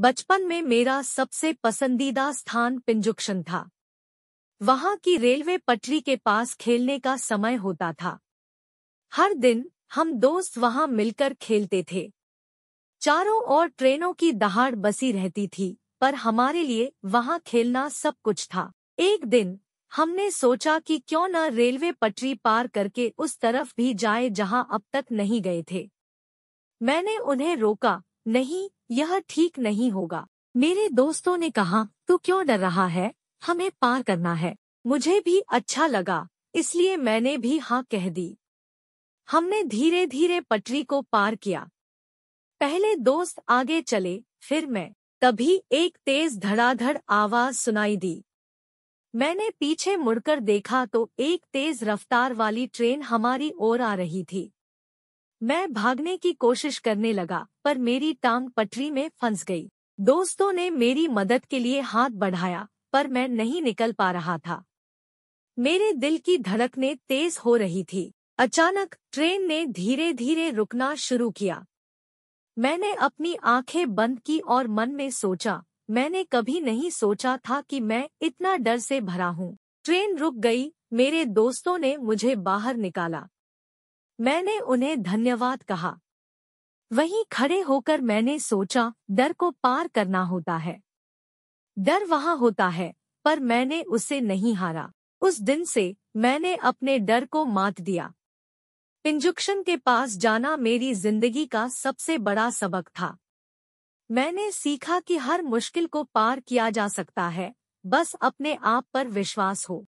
बचपन में मेरा सबसे पसंदीदा स्थान पिंजुक्शन था। वहाँ की रेलवे पटरी के पास खेलने का समय होता था। हर दिन हम दोस्त वहाँ मिलकर खेलते थे। चारों ओर ट्रेनों की दहाड़ बसी रहती थी, पर हमारे लिए वहाँ खेलना सब कुछ था। एक दिन हमने सोचा कि क्यों न रेलवे पटरी पार करके उस तरफ़ भी जाए जहाँ अब तक नहीं गए थे। मैंने उन्हें रोका, नहीं यह ठीक नहीं होगा। मेरे दोस्तों ने कहा, तू क्यों डर रहा है? हमें पार करना है। मुझे भी अच्छा लगा, इसलिए मैंने भी हाँ कह दी। हमने धीरे धीरे पटरी को पार किया। पहले दोस्त आगे चले, फिर मैं। तभी एक तेज धड़ाधड़ आवाज़ सुनाई दी। मैंने पीछे मुड़कर देखा तो एक तेज रफ्तार वाली ट्रेन हमारी ओर आ रही थी। मैं भागने की कोशिश करने लगा, पर मेरी टांग पटरी में फंस गई। दोस्तों ने मेरी मदद के लिए हाथ बढ़ाया, पर मैं नहीं निकल पा रहा था। मेरे दिल की धड़कने तेज हो रही थी। अचानक ट्रेन ने धीरे धीरे रुकना शुरू किया। मैंने अपनी आँखें बंद की और मन में सोचा, मैंने कभी नहीं सोचा था कि मैं इतना डर से भरा हूँ। ट्रेन रुक गई, मेरे दोस्तों ने मुझे बाहर निकाला। मैंने उन्हें धन्यवाद कहा। वहीं खड़े होकर मैंने सोचा, डर को पार करना होता है। डर वहाँ होता है, पर मैंने उसे नहीं हारा। उस दिन से मैंने अपने डर को मात दिया। पिंजुक्शन के पास जाना मेरी ज़िंदगी का सबसे बड़ा सबक था। मैंने सीखा कि हर मुश्किल को पार किया जा सकता है, बस अपने आप पर विश्वास हो।